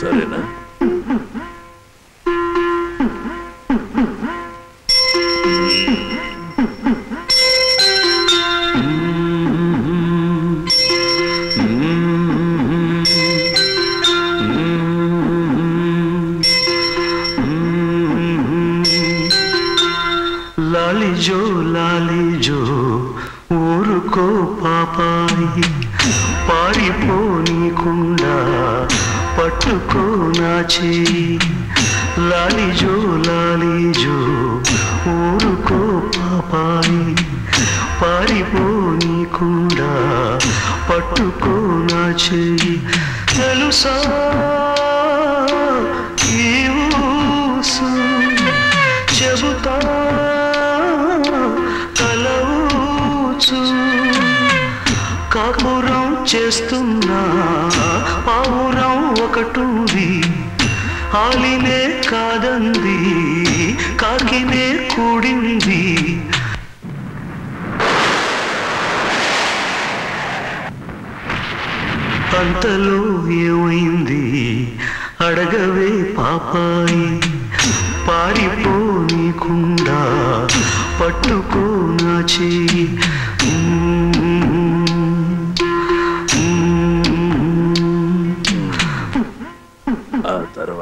సరేనా? లాలిజో లాలిజో ఊరుకో పాపాయి పారిపోనీకుండా పట్టుకో నాచి లాలిజో లాలిజో ఊరుకో పాపాయి. పారిపోనీకుండా పట్టుకో నా చెయ్యి తెలుసా? ఈ ఊసు చెబుతా కలవచ్చు కాపురం చేస్తున్నా ఒకటుంది. ఆలినే కాదంది కాకినే కూడింది. అంతలో ఏమైంది? అడగవే పాపాయి. పారిపోనికుండా పట్టుకో నా చేయి.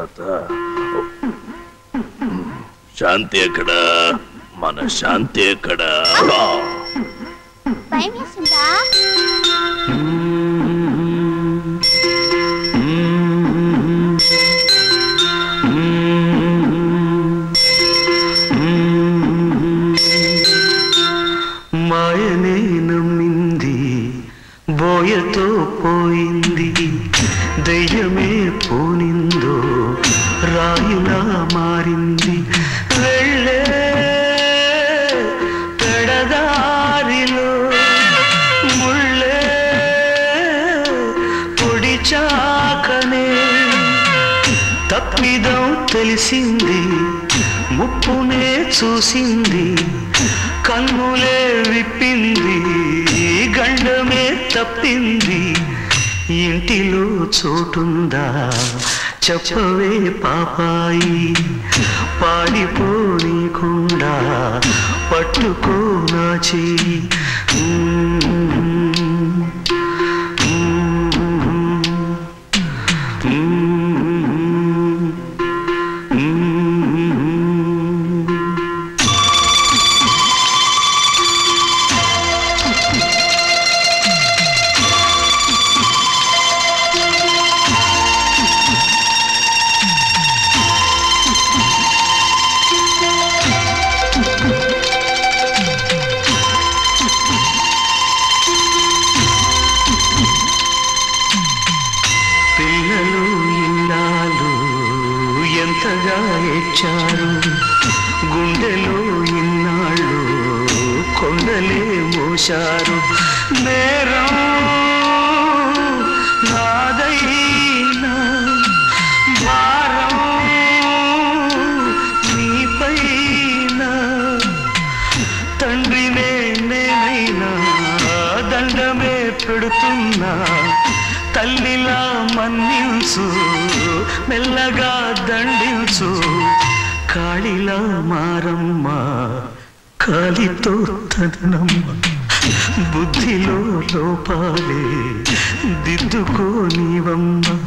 తర్వాత. శాంతి ఎక్కడ? మన శాంతి ఎక్కడ? భయం మాయతో పోయింది. దయ్యమే పోనిందో రాయిలా మారింది. వెళ్ళే పెడదారిలో ముళ్ళే పొడిచాకనే తప్పిదం తెలిసింది ముప్పునే చూసింది కన్నులే విప్పింది. ఇంటిలో చోటుందా? చెప్పవే పాపాయి పాడిపోనీకుండా పట్టుకో నా చెయ్యి పిల్లలు ఇన్నాళ్ళు ఎంతగా ఏడ్చారు? గుండెలో ఇన్నాళ్ళు కొండలే మోశారు. నేరం నాదైనా భారం నీపైన తండ్రినే నేనైనా దండమే పెడుతున్నా తల్లిలా మన్నించు మెల్లగా దండించు. కాళిలా మారమ్మ కాలితో తదనమ్మ. బుద్ధిలో లోపాలే దిద్దుకో నీవమ్మ.